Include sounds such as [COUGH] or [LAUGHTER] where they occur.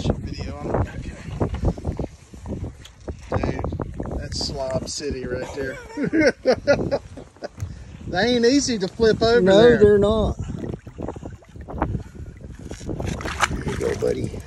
shoot video on it. Okay. Dude, that's Slob City right there. [LAUGHS] they ain't easy to flip over no, there. they're not. There you go, buddy.